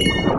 you.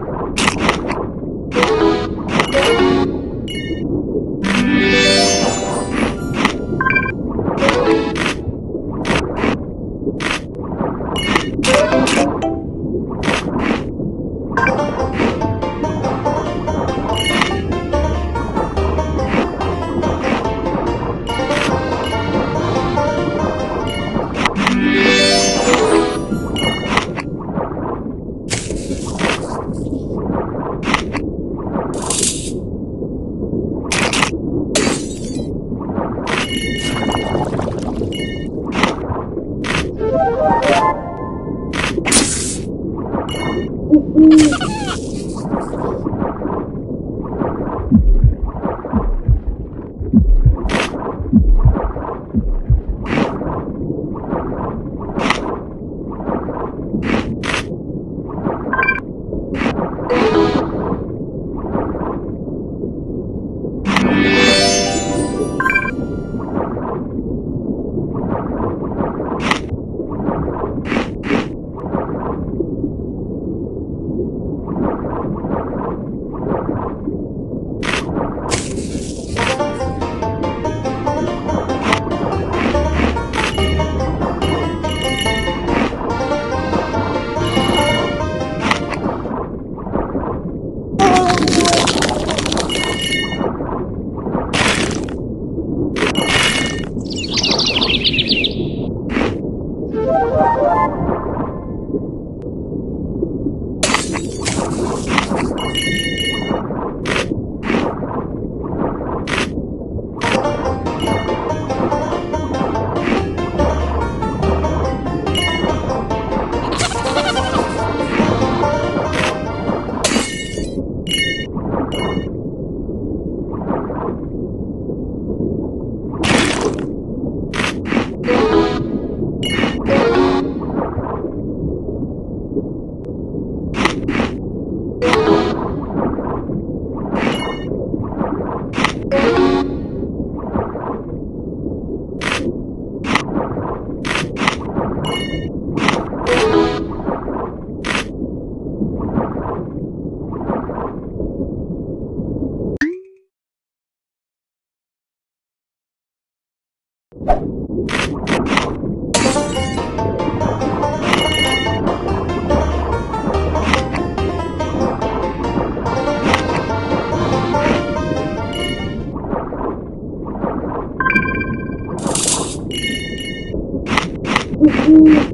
Ooh.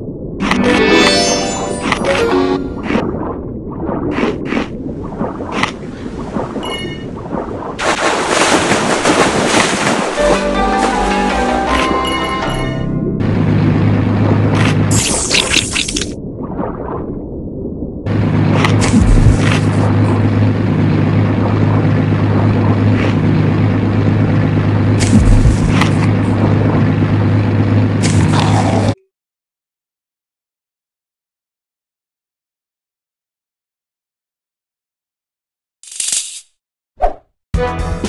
Bye.